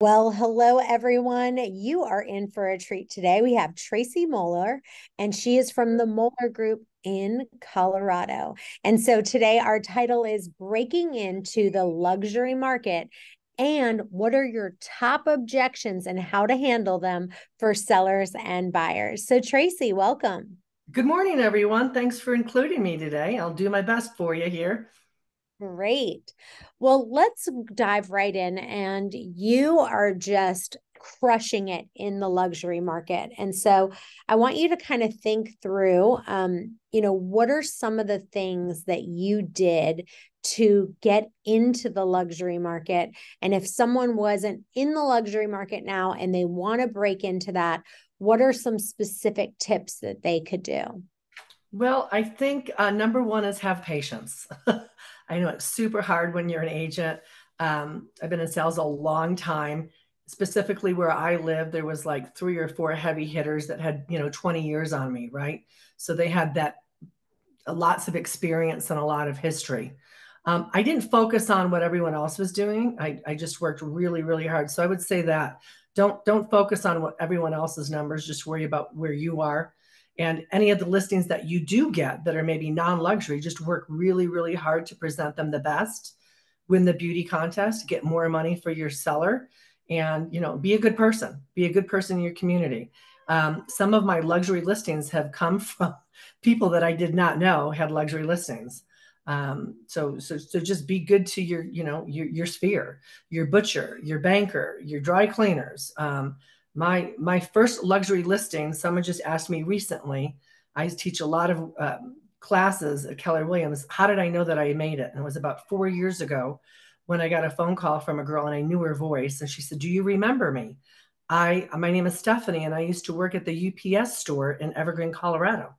Well, hello, everyone. You are in for a treat today. We have Tracy Molleur, and she is from the Molleur Group in Colorado. And so today, our title is Breaking into the Luxury Market and what are your top objections and how to handle them for sellers and buyers. So, Tracy, welcome. Good morning, everyone. Thanks for including me today. I'll do my best for you here. Great. Well, let's dive right in. And you are just crushing it in the luxury market. And so I want you to kind of think through, um, you know, what are some of the things that you did to get into the luxury market? And if someone wasn't in the luxury market now and they want to break into that, what are some specific tips that they could do? Well, I think uh, number one is have patience. I know it's super hard when you're an agent. Um, I've been in sales a long time. Specifically, where I live, there was like three or four heavy hitters that had, you know, 20 years on me, right? So they had that lots of experience and a lot of history. Um, I didn't focus on what everyone else was doing. I, I just worked really, really hard. So I would say that don't don't focus on what everyone else's numbers. Just worry about where you are and any of the listings that you do get that are maybe non-luxury, just work really, really hard to present them the best. Win the beauty contest, get more money for your seller, and you know, be a good person. Be a good person in your community. Um, some of my luxury listings have come from people that I did not know had luxury listings. Um, so, so, so just be good to your, you know, your, your sphere, your butcher, your banker, your dry cleaners. Um, my my first luxury listing someone just asked me recently i teach a lot of uh, classes at keller williams how did i know that i made it? And it was about four years ago when i got a phone call from a girl and i knew her voice and she said do you remember me? I my name is stephanie and i used to work at the ups store in evergreen colorado.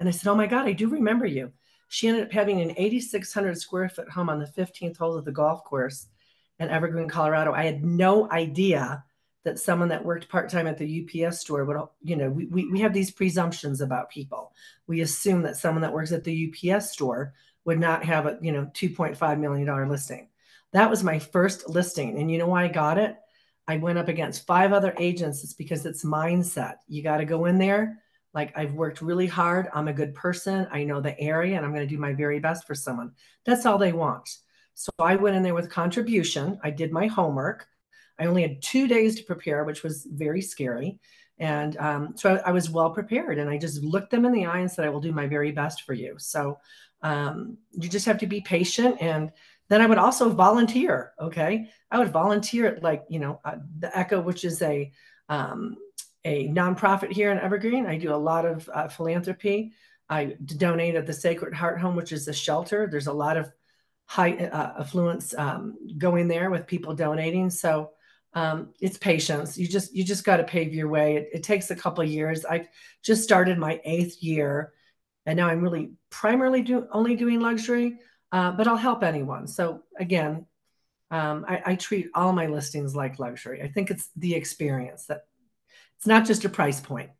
And i said oh my god i do remember you. She ended up having an 8600 square foot home on the 15th hole of the golf course in evergreen colorado. I had no idea that someone that worked part-time at the UPS store would, you know, we, we, we have these presumptions about people. We assume that someone that works at the UPS store would not have a, you know, $2.5 million listing. That was my first listing. And you know why I got it? I went up against five other agents. It's because it's mindset. You got to go in there. Like I've worked really hard. I'm a good person. I know the area and I'm going to do my very best for someone. That's all they want. So I went in there with contribution. I did my homework. I only had two days to prepare, which was very scary. And um, so I, I, was well prepared and I just looked them in the eye and said, I will do my very best for you. So um, you just have to be patient. And then I would also volunteer. Okay. I would volunteer at like, you know, uh, the Echo, which is a, um, a nonprofit here in Evergreen. I do a lot of uh, philanthropy. I donate at the Sacred Heart Home, which is a shelter. There's a lot of high uh, affluence um, going there with people donating. So um, it's patience. You just you just got to pave your way. It, it takes a couple of years. I just started my eighth year, and now I'm really primarily do only doing luxury, uh, but I'll help anyone. So again, um, I, I treat all my listings like luxury. I think it's the experience that it's not just a price point.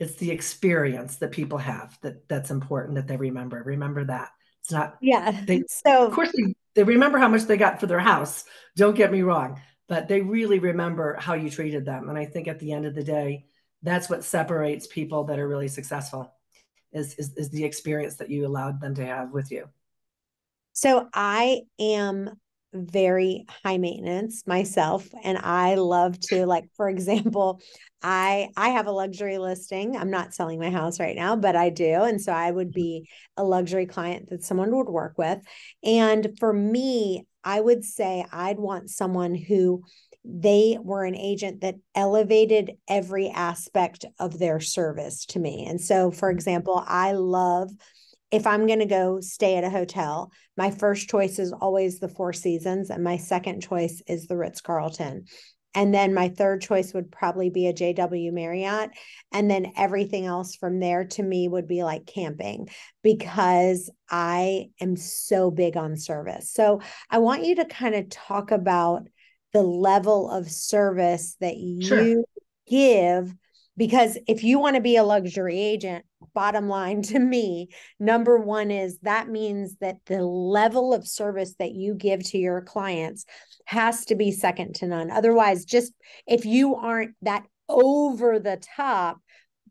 It's the experience that people have that that's important that they remember. Remember that it's not. Yeah. They, so of course they, they remember how much they got for their house. Don't get me wrong but they really remember how you treated them. And I think at the end of the day, that's what separates people that are really successful is, is, is the experience that you allowed them to have with you. So I am very high maintenance myself and I love to like for example I I have a luxury listing I'm not selling my house right now but I do and so I would be a luxury client that someone would work with and for me I would say I'd want someone who they were an agent that elevated every aspect of their service to me. And so, for mm-hmm. example, I love if I'm going to go stay at a hotel, my first choice is always the Four Seasons, and my second choice is the Ritz Carlton. And then my third choice would probably be a JW Marriott. And then everything else from there to me would be like camping because I am so big on service. So I want you to kind of talk about the level of service that sure. you give because if you want to be a luxury agent bottom line to me, number one is that means that the level of service that you give to your clients has to be second to none. Otherwise, just if you aren't that over the top,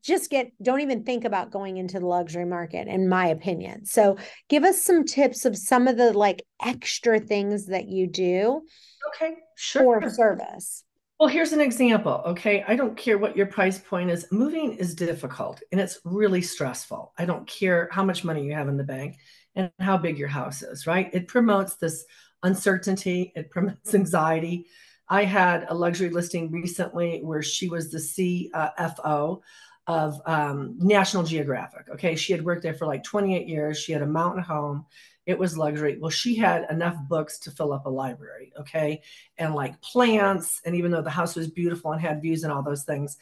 just get don't even think about going into the luxury market in my opinion. So give us some tips of some of the like extra things that you do okay sure. for service well, here's an example. Okay. I don't care what your price point is. Moving is difficult and it's really stressful. I don't care how much money you have in the bank and how big your house is, right? It promotes this uncertainty, it promotes anxiety. I had a luxury listing recently where she was the CFO of um, National Geographic. Okay. She had worked there for like 28 years. She had a mountain home it was luxury. Well, she had enough books to fill up a library, okay? And like plants, and even though the house was beautiful and had views and all those things,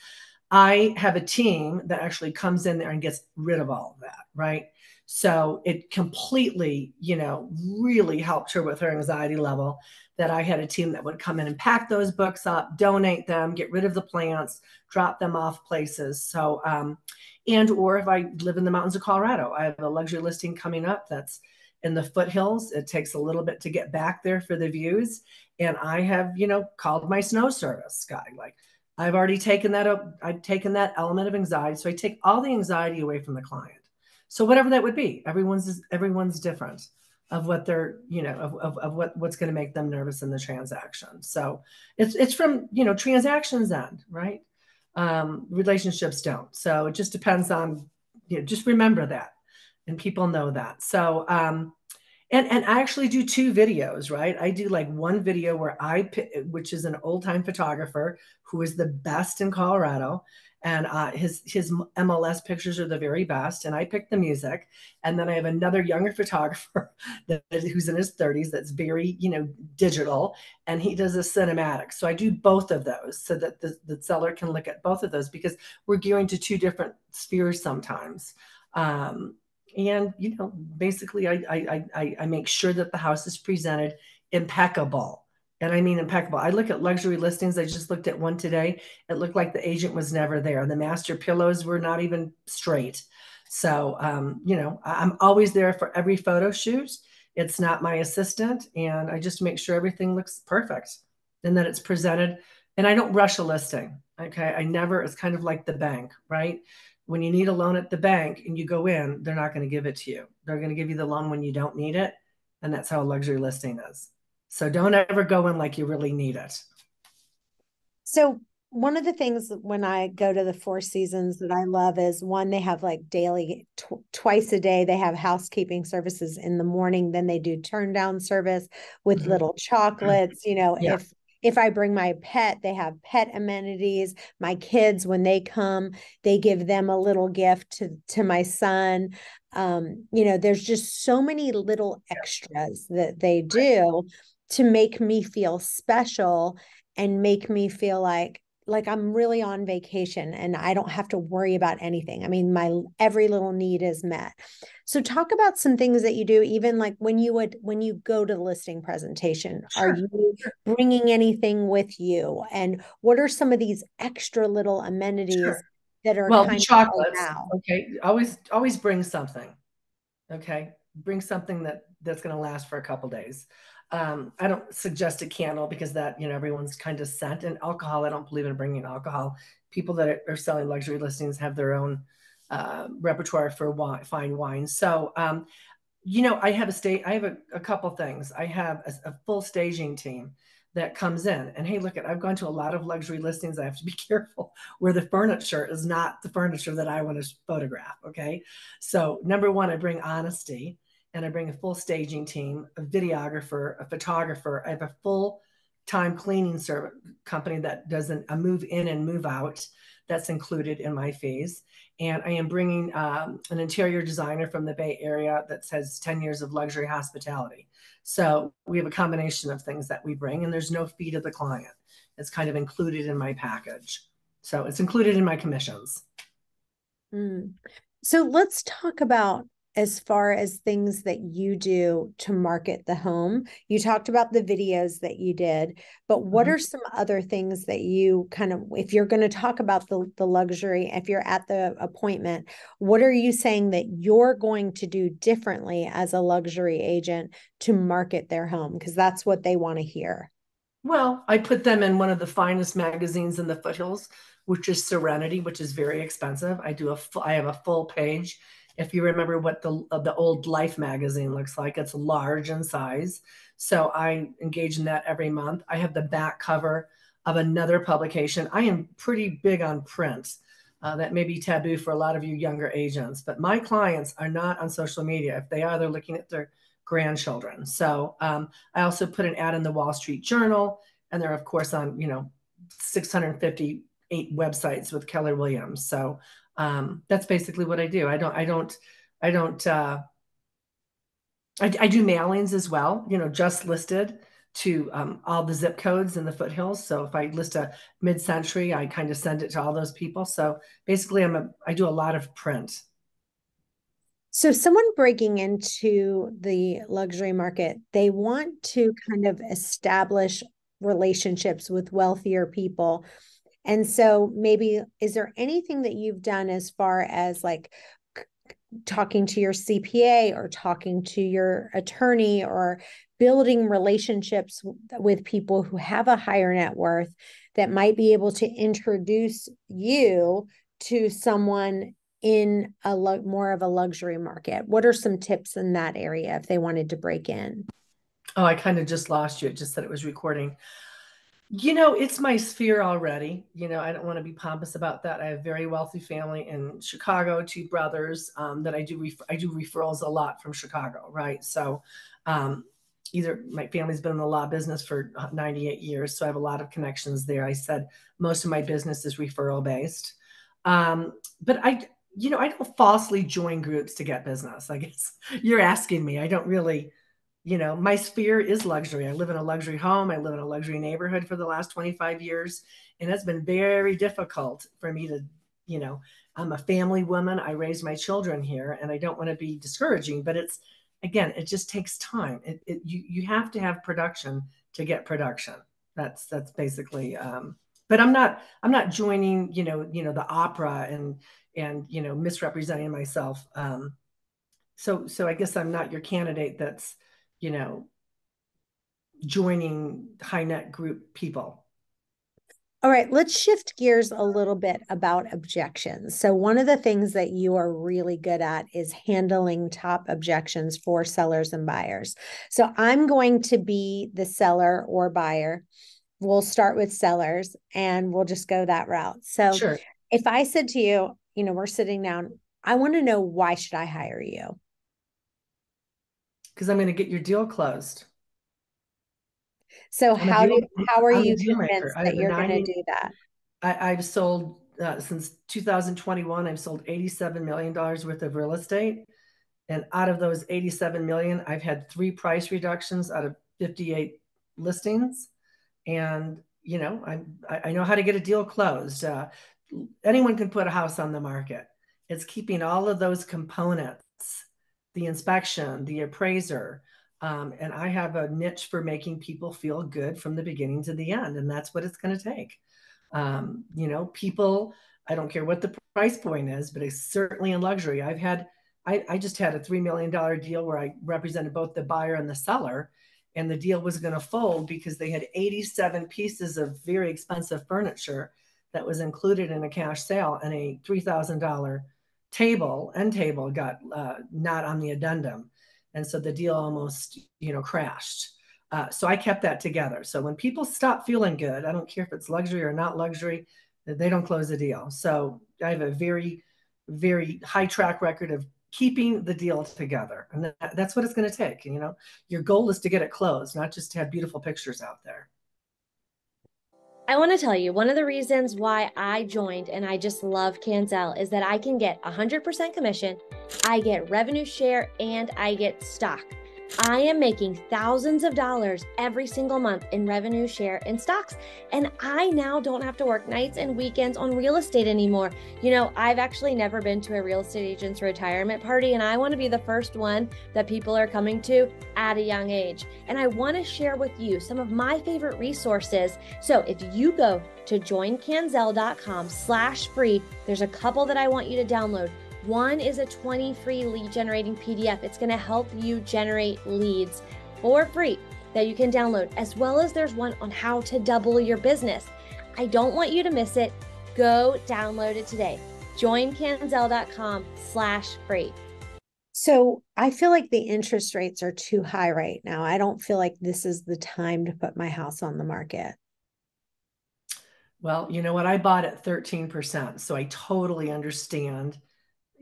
I have a team that actually comes in there and gets rid of all of that, right? So it completely, you know, really helped her with her anxiety level. That I had a team that would come in and pack those books up, donate them, get rid of the plants, drop them off places. So, um, and or if I live in the mountains of Colorado, I have a luxury listing coming up that's in the foothills. It takes a little bit to get back there for the views. And I have, you know, called my snow service guy. Like I've already taken that up. I've taken that element of anxiety. So I take all the anxiety away from the client. So whatever that would be, everyone's everyone's different of what they're, you know, of, of, of what, what's going to make them nervous in the transaction. So it's it's from, you know, transactions end, right? Um, relationships don't. So it just depends on, you know, just remember that and people know that. So, um, and and I actually do two videos, right? I do like one video where I, which is an old time photographer who is the best in Colorado, and uh, his his MLS pictures are the very best. And I pick the music, and then I have another younger photographer that, who's in his 30s that's very you know digital, and he does a cinematic. So I do both of those so that the, the seller can look at both of those because we're gearing to two different spheres sometimes. Um, and you know basically I, I i i make sure that the house is presented impeccable. And i mean impeccable. I look at luxury listings. I just looked at one today. It looked like the agent was never there. The master pillows were not even straight. So um, you know i'm always there for every photo shoot. It's not my assistant and i just make sure everything looks perfect and that it's presented. And i don't rush a listing okay? I never it's kind of like the bank right when you need a loan at the bank and you go in, they're not going to give it to you. They're going to give you the loan when you don't need it. And that's how a luxury listing is. So don't ever go in like you really need it. So, one of the things when I go to the Four Seasons that I love is one, they have like daily, tw- twice a day, they have housekeeping services in the morning. Then they do turn down service with mm-hmm. little chocolates. You know, yeah. if if I bring my pet, they have pet amenities. My kids, when they come, they give them a little gift to, to my son. Um, you know, there's just so many little extras that they do to make me feel special and make me feel like like I'm really on vacation and I don't have to worry about anything. I mean, my every little need is met. So talk about some things that you do even like when you would when you go to the listing presentation, sure. are you bringing anything with you and what are some of these extra little amenities sure. that are well, chocolates. Okay, always always bring something. Okay? Bring something that that's going to last for a couple days. Um, I don't suggest a candle because that, you know, everyone's kind of scent and alcohol. I don't believe in bringing alcohol. People that are selling luxury listings have their own uh, repertoire for wine, fine wine. So, um, you know, I have a state, I have a, a couple things. I have a, a, full staging team that comes in and hey, look at, I've gone to a lot of luxury listings. I have to be careful where the furniture is not the furniture that I want to photograph. Okay. So number one, I bring honesty and I bring a full staging team, a videographer, a photographer. I have a full time cleaning service company that does an, a move in and move out that's included in my fees. And I am bringing um, an interior designer from the Bay Area that has 10 years of luxury hospitality. So we have a combination of things that we bring, and there's no fee to the client. It's kind of included in my package. So it's included in my commissions. Mm. So let's talk about as far as things that you do to market the home? You talked about the videos that you did, but what mm-hmm. are some other things that you kind of, if you're going to talk about the, the luxury, if you're at the appointment, what are you saying that you're going to do differently as a luxury agent to market their home? Because that's what they want to hear. Well, I put them in one of the finest magazines in the foothills, which is Serenity, which is very expensive. I do a, I have a full page if you remember what the the old Life magazine looks like, it's large in size. So I engage in that every month. I have the back cover of another publication. I am pretty big on print. Uh, that may be taboo for a lot of you younger agents, but my clients are not on social media. If they are, they're looking at their grandchildren. So um, I also put an ad in the Wall Street Journal, and they're of course on you know 658 websites with Keller Williams. So um, that's basically what I do. I don't, I don't, I don't, uh, I, I do mailings as well, you know, just listed to um, all the zip codes in the foothills. So if I list a mid-century, I kind of send it to all those people. So basically, I'm a I do a lot of print. So someone breaking into the luxury market, they want to kind of establish relationships with wealthier people and so maybe is there anything that you've done as far as like talking to your CPA or talking to your attorney or building relationships with people who have a higher net worth that might be able to introduce you to someone in a more of a luxury market? What are some tips in that area if they wanted to break in? Oh i kind of just lost you. It just said it was recording you know, it's my sphere already. You know, I don't want to be pompous about that. I have very wealthy family in Chicago, two brothers um, that I do. Ref- I do referrals a lot from Chicago, right? So, um, either my family's been in the law business for 98 years, so I have a lot of connections there. I said most of my business is referral based, um, but I, you know, I don't falsely join groups to get business. I guess you're asking me. I don't really you know, my sphere is luxury. I live in a luxury home. I live in a luxury neighborhood for the last 25 years. And it's been very difficult for me to, you know, I'm a family woman. I raise my children here and I don't want to be discouraging, but it's, again, it just takes time. It, it, you, you have to have production to get production. That's, that's basically, um, but I'm not, I'm not joining, you know, you know, the opera and, and, you know, misrepresenting myself. Um, so, so I guess I'm not your candidate that's, you know, joining high net group people. All right, let's shift gears a little bit about objections. So, one of the things that you are really good at is handling top objections for sellers and buyers. So, I'm going to be the seller or buyer. We'll start with sellers and we'll just go that route. So, sure. if I said to you, you know, we're sitting down, I want to know why should I hire you? Because I'm going to get your deal closed. So I'm how do how are I'm you convinced that you're going to do that? I, I've sold uh, since 2021. I've sold 87 million dollars worth of real estate, and out of those 87 million, I've had three price reductions out of 58 listings, and you know I I know how to get a deal closed. Uh, anyone can put a house on the market. It's keeping all of those components the inspection, the appraiser. Um, and I have a niche for making people feel good from the beginning to the end. And that's what it's going to take. Um, you know, people, I don't care what the price point is, but it's certainly in luxury. I've had, I, I just had a $3 million deal where I represented both the buyer and the seller. And the deal was going to fold because they had 87 pieces of very expensive furniture that was included in a cash sale and a $3,000 table and table got uh, not on the addendum. And so the deal almost you know crashed. Uh, so i kept that together. So when people stop feeling good i don't care if it's luxury or not luxury they don't close the deal. So i have a very very high track record of keeping the deal together. And that, that's what it's going to take you know? Your goal is to get it closed not just to have beautiful pictures out there I want to tell you one of the reasons why I joined and I just love CanZell is that I can get 100% commission, I get revenue share, and I get stock. I am making thousands of dollars every single month in revenue share in stocks. And I now don't have to work nights and weekends on real estate anymore. You know, I've actually never been to a real estate agent's retirement party, and I want to be the first one that people are coming to at a young age. And I want to share with you some of my favorite resources. So if you go to joincanzell.com slash free, there's a couple that I want you to download. One is a 20 free lead generating PDF. It's going to help you generate leads for free that you can download, as well as there's one on how to double your business. I don't want you to miss it. Go download it today. Joincanzell.com slash free. So I feel like the interest rates are too high right now. I don't feel like this is the time to put my house on the market. Well, you know what? I bought at 13%. So I totally understand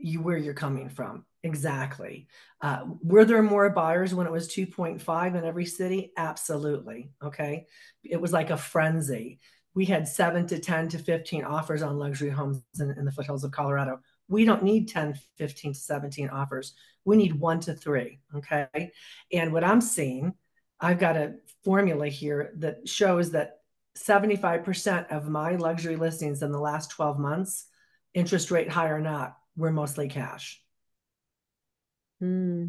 you where you're coming from. Exactly. Uh, were there more buyers when it was 2.5 in every city? Absolutely. Okay. It was like a frenzy. We had seven to 10 to 15 offers on luxury homes in, in the foothills of Colorado. We don't need 10, 15 to 17 offers. We need one to three. Okay. And what I'm seeing, I've got a formula here that shows that 75% of my luxury listings in the last 12 months, interest rate high or not, were mostly cash. Hmm.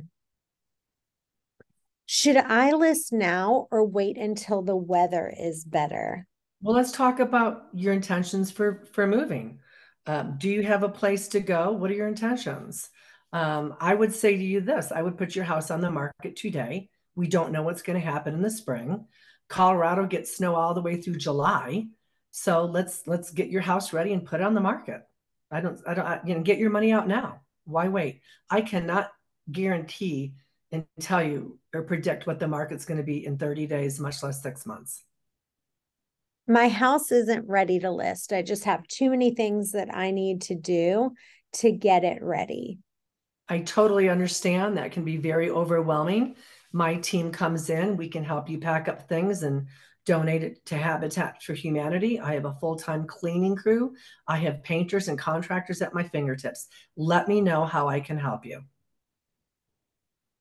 Should I list now or wait until the weather is better? Well, let's talk about your intentions for for moving. Um, do you have a place to go? What are your intentions? Um, I would say to you this: I would put your house on the market today. We don't know what's going to happen in the spring. Colorado gets snow all the way through July, so let's let's get your house ready and put it on the market. I don't, I don't, I, you know, get your money out now. Why wait? I cannot guarantee and tell you or predict what the market's going to be in 30 days, much less six months. My house isn't ready to list. I just have too many things that I need to do to get it ready. I totally understand that can be very overwhelming. My team comes in, we can help you pack up things and donate it to Habitat for Humanity. I have a full time cleaning crew. I have painters and contractors at my fingertips. Let me know how I can help you.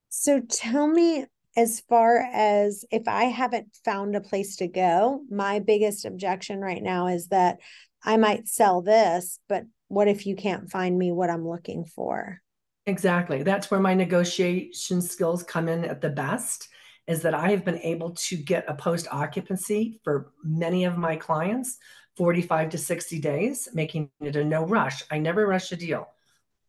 So tell me, as far as if I haven't found a place to go, my biggest objection right now is that I might sell this, but what if you can't find me what I'm looking for? Exactly. That's where my negotiation skills come in at the best is that I have been able to get a post occupancy for many of my clients 45 to 60 days, making it a no rush. I never rush a deal,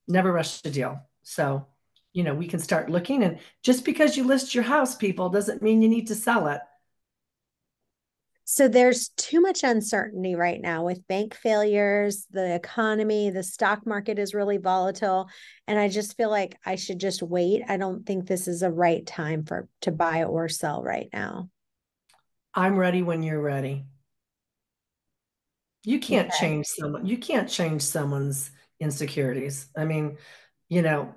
never rush a deal. So, you know, we can start looking. And just because you list your house, people, doesn't mean you need to sell it. So there's too much uncertainty right now with bank failures, the economy, the stock market is really volatile, and I just feel like I should just wait. I don't think this is a right time for to buy or sell right now. I'm ready when you're ready. You can't okay. change someone. You can't change someone's insecurities. I mean, you know,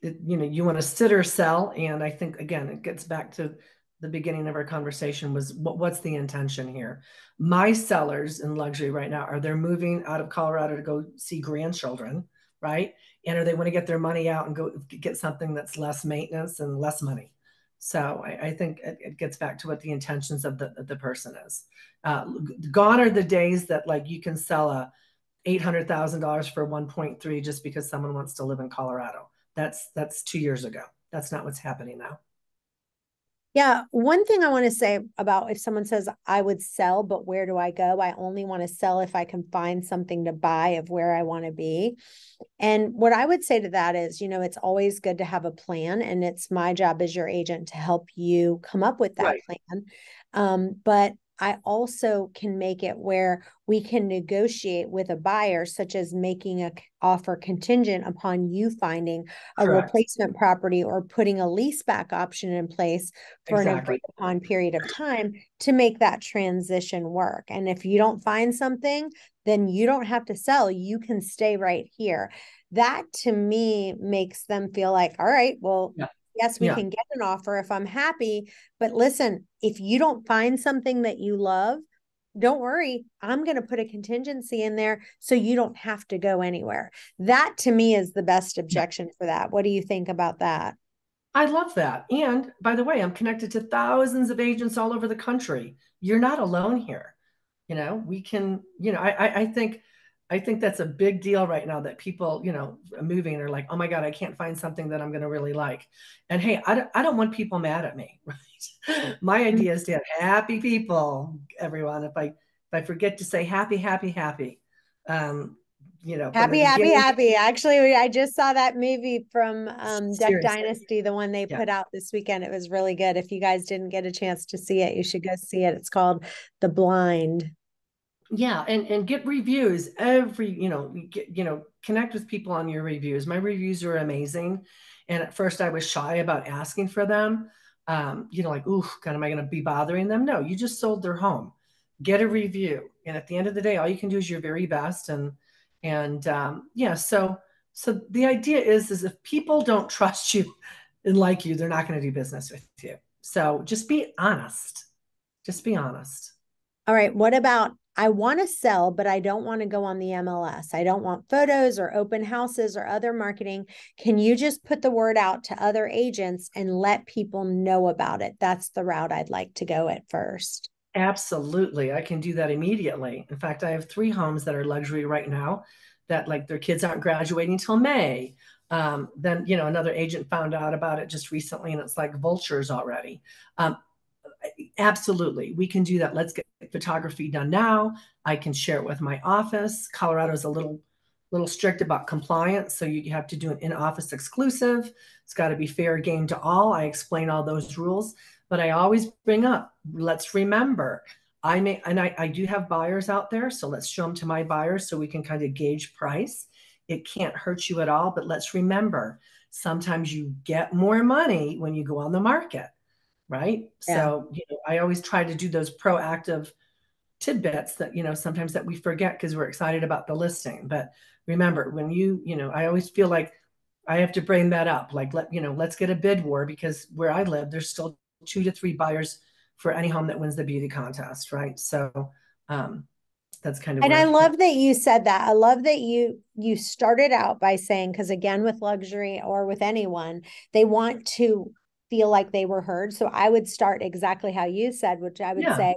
it, you know, you want to sit or sell, and I think again, it gets back to the beginning of our conversation was what, what's the intention here? My sellers in luxury right now are they're moving out of colorado to go see grandchildren right? And or they want to get their money out and go get something that's less maintenance and less money. So i, I think it, it, gets back to what the intentions of the, of the person is. Uh, gone are the days that like you can sell a $800000 for 1.3 just because someone wants to live in colorado. That's that's two years ago. That's not what's happening now yeah. One thing I want to say about if someone says, I would sell, but where do I go? I only want to sell if I can find something to buy of where I want to be. And what I would say to that is, you know, it's always good to have a plan. And it's my job as your agent to help you come up with that right. plan. Um, but I also can make it where we can negotiate with a buyer, such as making a offer contingent upon you finding a Correct. replacement property or putting a lease back option in place for exactly. an agreed upon period of time to make that transition work. And if you don't find something, then you don't have to sell. You can stay right here. That to me makes them feel like, all right, well, yeah yes we yeah. can get an offer if i'm happy but listen if you don't find something that you love don't worry i'm going to put a contingency in there so you don't have to go anywhere that to me is the best objection for that what do you think about that I love that. And by the way, I'm connected to thousands of agents all over the country. You're not alone here. You know, we can, you know, I, I think, I think that's a big deal right now that people, you know, moving are like, oh my God, I can't find something that I'm going to really like. And hey, I don't, I don't want people mad at me, right? My mm-hmm. idea is to have happy people, everyone. If I, if I forget to say happy, happy, happy, um, you know happy happy happy actually i just saw that movie from um duck Seriously. dynasty the one they yeah. put out this weekend it was really good if you guys didn't get a chance to see it you should go see it it's called the blind yeah and and get reviews every you know get, you know connect with people on your reviews. My reviews are amazing and at first i was shy about asking for them. Um you know like ooh god am i going to be bothering them? No you just sold their home. Get a review and at the end of the day all you can do is your very best and and um, yeah so so the idea is is if people don't trust you and like you they're not going to do business with you. So just be honest. Just be honest. All right what about I want to sell, but I don't want to go on the MLS. I don't want photos or open houses or other marketing. Can you just put the word out to other agents and let people know about it? That's the route I'd like to go at first. Absolutely. I can do that immediately. In fact, I have three homes that are luxury right now that like their kids aren't graduating till May. Um, then, you know, another agent found out about it just recently and it's like vultures already. Um, absolutely. We can do that. Let's get photography done now. I can share it with my office. Colorado is a little little strict about compliance. So you have to do an in-office exclusive. It's got to be fair game to all. I explain all those rules. But I always bring up, let's remember, I may, and I, I do have buyers out there. So let's show them to my buyers so we can kind of gauge price. It can't hurt you at all. But let's remember, sometimes you get more money when you go on the market, right? Yeah. So, you know, I always try to do those proactive tidbits that, you know, sometimes that we forget because we're excited about the listing. But remember, when you, you know, I always feel like I have to bring that up. Like, let, you know, let's get a bid war because where I live, there's still two to three buyers for any home that wins the beauty contest, right? So um, that's kind of and I love that you said that. I love that you you started out by saying because again with luxury or with anyone, they want to feel like they were heard. So I would start exactly how you said, which I would yeah. say,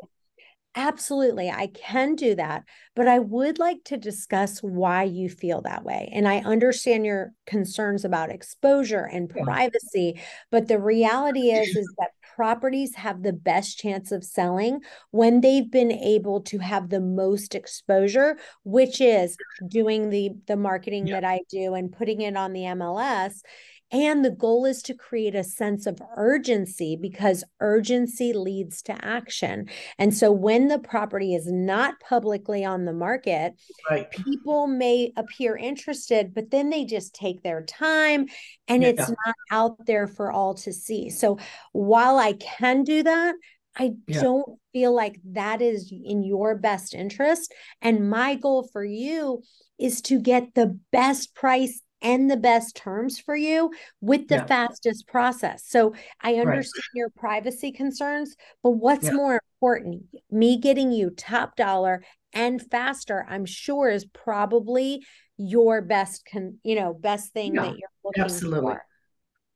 Absolutely, I can do that. But I would like to discuss why you feel that way. And I understand your concerns about exposure and privacy, but the reality is is that properties have the best chance of selling when they've been able to have the most exposure, which is doing the the marketing yeah. that I do and putting it on the MLS and the goal is to create a sense of urgency because urgency leads to action. And so when the property is not publicly on the market, right. people may appear interested, but then they just take their time and yeah. it's not out there for all to see. So while I can do that, I yeah. don't feel like that is in your best interest. And my goal for you is to get the best price and the best terms for you with the yeah. fastest process. So I understand right. your privacy concerns, but what's yeah. more important? Me getting you top dollar and faster, I'm sure is probably your best con, you know, best thing yeah, that you're looking absolutely. for.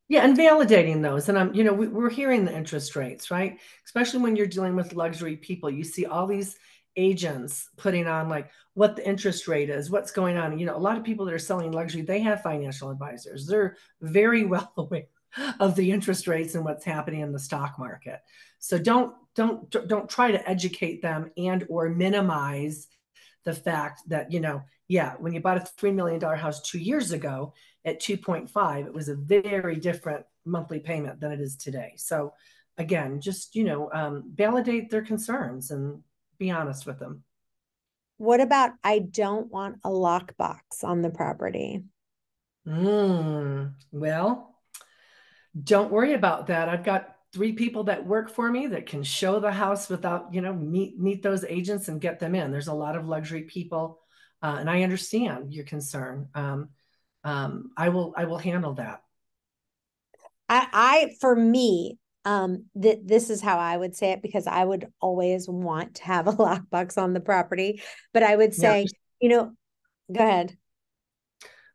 Yeah, and validating those. And I'm, you know, we, we're hearing the interest rates, right? Especially when you're dealing with luxury people. You see all these agents putting on like what the interest rate is, what's going on. You know, a lot of people that are selling luxury, they have financial advisors. They're very well aware of the interest rates and what's happening in the stock market. So don't don't don't try to educate them and or minimize the fact that, you know, yeah, when you bought a 3 million dollar house 2 years ago at 2.5, it was a very different monthly payment than it is today. So again, just, you know, um, validate their concerns and be honest with them. What about I don't want a lockbox on the property? Mm, well, don't worry about that. I've got three people that work for me that can show the house without, you know, meet meet those agents and get them in. There's a lot of luxury people, uh, and I understand your concern. Um, um, I will I will handle that. I, I for me, um that this is how i would say it because i would always want to have a lockbox on the property but i would say yeah. you know go ahead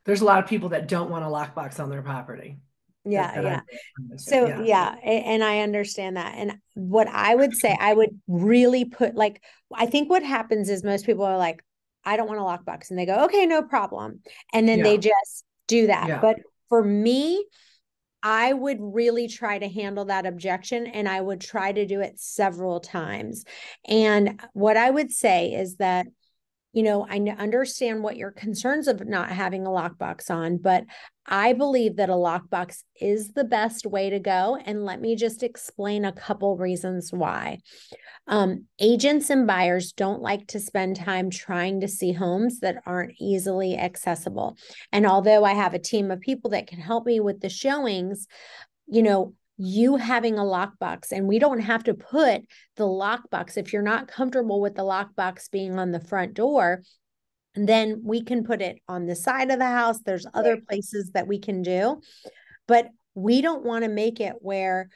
there's a lot of people that don't want a lockbox on their property yeah that, that yeah so yeah. yeah and i understand that and what i would say i would really put like i think what happens is most people are like i don't want a lockbox and they go okay no problem and then yeah. they just do that but for me I would really try to handle that objection and I would try to do it several times. And what I would say is that you know, I understand what your concerns of not having a lockbox on, but I believe that a lockbox is the best way to go. And let me just explain a couple reasons why. Um, agents and buyers don't like to spend time trying to see homes that aren't easily accessible. And although I have a team of people that can help me with the showings, you know, you having a lockbox and we don't have to put the lockbox if you're not comfortable with the lockbox being on the front door then we can put it on the side of the house there's other places that we can do but we don't want to make it where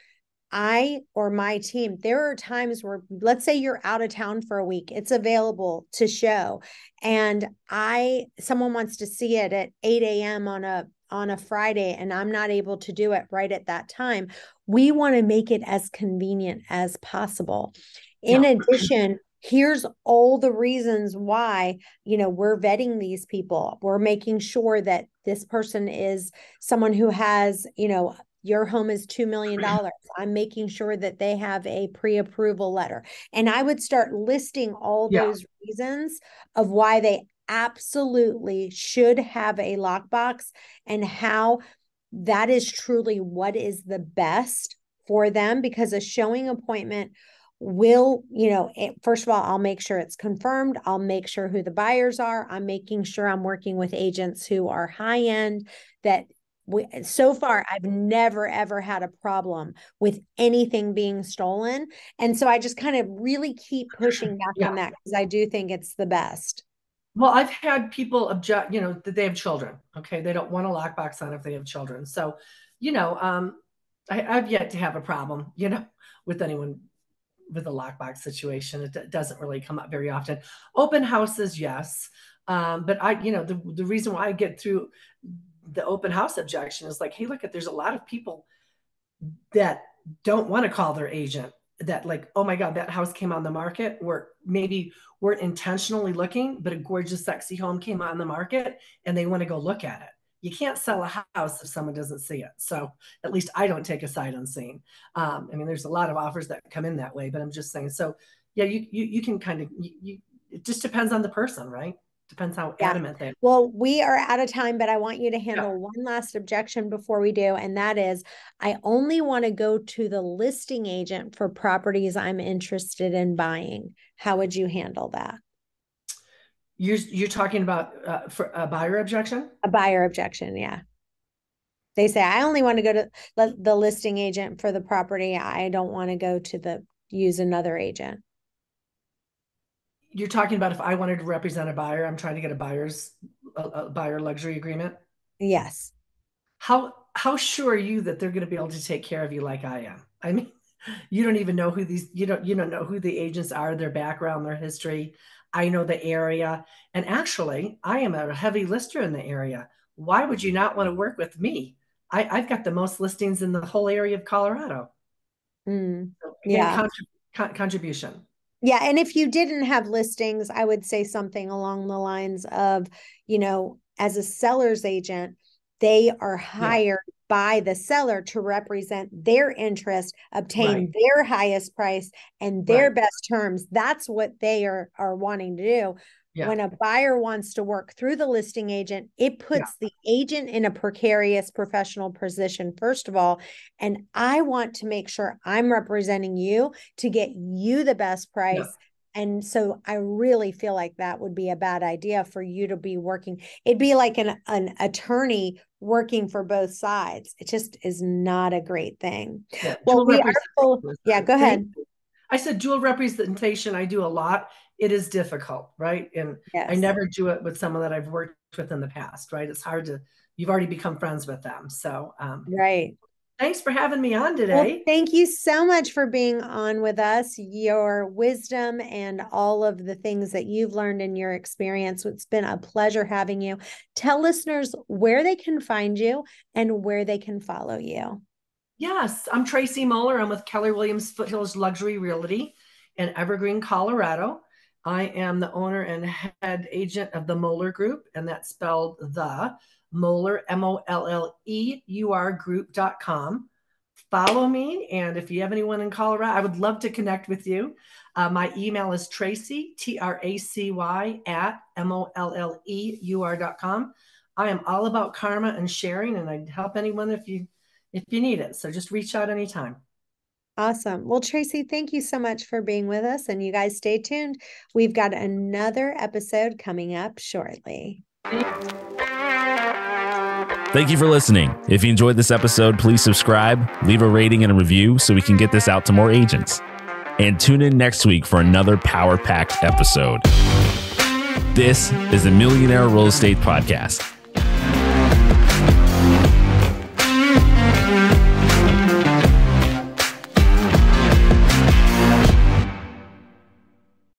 I or my team, there are times where, let's say you're out of town for a week, it's available to show. And I, someone wants to see it at 8 a.m. on a on a Friday and I'm not able to do it right at that time, we want to make it as convenient as possible. In yeah. addition, here's all the reasons why you know we're vetting these people we're making sure that this person is someone who has you know your home is $2 million. Mm-hmm. I'm making sure that they have a pre approval letter. And I would start listing all yeah. those reasons of why they absolutely should have a lockbox and how that is truly what is the best for them because a showing appointment will you know it, first of all i'll make sure it's confirmed. I'll make sure who the buyers are. I'm making sure i'm working with agents who are high end that we, so far i've never ever had a problem with anything being stolen. And so i just kind of really keep pushing back yeah. on that because i do think it's the best well, I've had people object, you know, that they have children. Okay. They don't want a lockbox on if they have children. So, you know, um, I, I've yet to have a problem, you know, with anyone with a lockbox situation. It d- doesn't really come up very often. Open houses, yes. Um, but I, you know, the, the reason why I get through the open house objection is like, hey, look at there's a lot of people that don't want to call their agent that like, oh my God, that house came on the market where maybe weren't intentionally looking, but a gorgeous, sexy home came on the market and they want to go look at it. You can't sell a house if someone doesn't see it. So at least I don't take a sight unseen. Um, I mean, there's a lot of offers that come in that way, but I'm just saying. So yeah, you you, you can kind of you, you it just depends on the person, right? Depends how yeah. adamant they are. Well, we are out of time, but I want you to handle yeah. one last objection before we do. And that is I only want to go to the listing agent for properties I'm interested in buying. How would you handle that? You're you're talking about uh, for a buyer objection? A buyer objection, yeah. They say I only want to go to the listing agent for the property. I don't want to go to the use another agent you're talking about if I wanted to represent a buyer, I'm trying to get a buyer's a, a buyer luxury agreement. Yes. How how sure are you that they're going to be able to take care of you like I am? I mean, you don't even know who these you don't you don't know who the agents are, their background, their history. I know the area, and actually, I am a heavy lister in the area. Why would you not want to work with me? I, I've got the most listings in the whole area of Colorado. Mm, yeah. Contrib- contribution. Yeah. And if you didn't have listings, I would say something along the lines of, you know, as a seller's agent, they are hired yeah. by the seller to represent their interest, obtain right. their highest price and their right. best terms. That's what they are are wanting to do. Yeah. When a buyer wants to work through the listing agent, it puts yeah. the agent in a precarious professional position, first of all. And I want to make sure I'm representing you to get you the best price. Yeah. And so I really feel like that would be a bad idea for you to be working. It'd be like an, an attorney working for both sides. It just is not a great thing. well, we are full. Yeah, go ahead. I said dual representation. I do a lot it is difficult, right? And yes. I never do it with someone that I've worked with in the past, right? It's hard to, you've already become friends with them. So, um, right. Thanks for having me on today. Well, thank you so much for being on with us. Your wisdom and all of the things that you've learned in your experience. It's been a pleasure having you. Tell listeners where they can find you and where they can follow you. Yes, I'm Tracy Molleur. I'm with Keller Williams Foothills Luxury Realty in Evergreen, Colorado. I am the owner and head agent of the Molleur Group, and that's spelled the Molleur, M O L L E U R group.com. Follow me. And if you have anyone in Colorado, I would love to connect with you. Uh, my email is Tracy, T R A C Y, at M O L L E U R.com. I am all about karma and sharing, and I'd help anyone if you if you need it. So just reach out anytime. Awesome. Well, Tracy, thank you so much for being with us. And you guys stay tuned. We've got another episode coming up shortly. Thank you for listening. If you enjoyed this episode, please subscribe, leave a rating and a review so we can get this out to more agents. And tune in next week for another power packed episode. This is the Millionaire Real Estate Podcast.